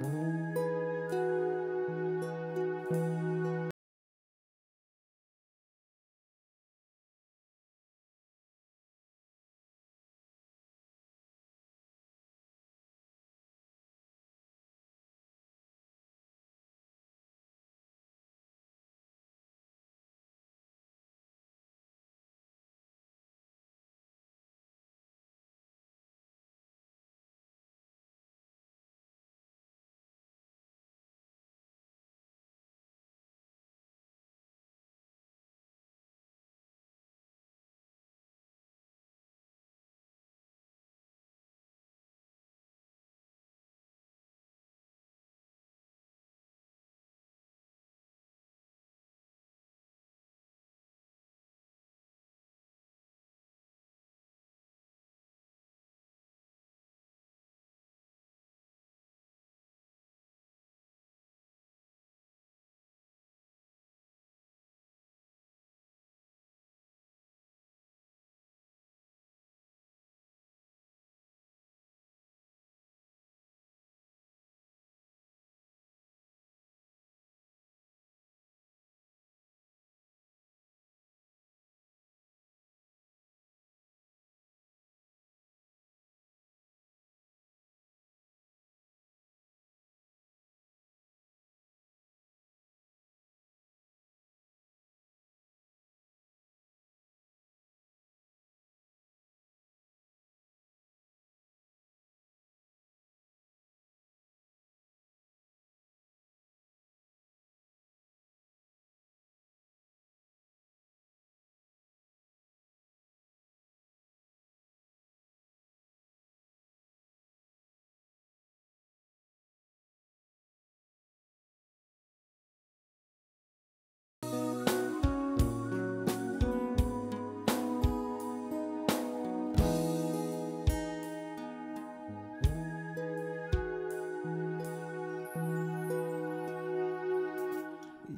Oh.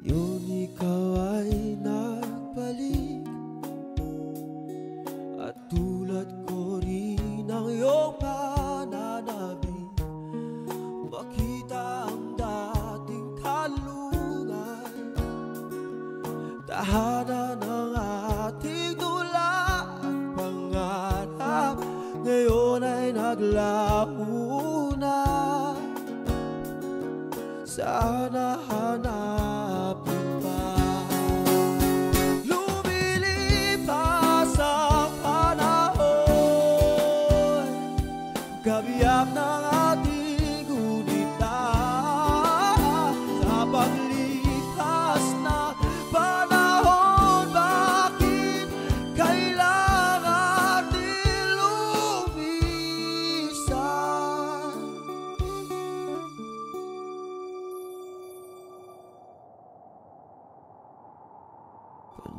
Ngayon ikaw ay nagbalik. At tulad ko rin ang iyong pananabik Makita ang dating kalungan. Tahanan ng ating tula at pangarap. Ngayon ay naglaho na Sana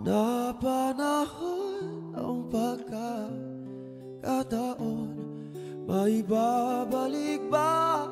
Panapanahon ang pagkakataon Maibabalik ba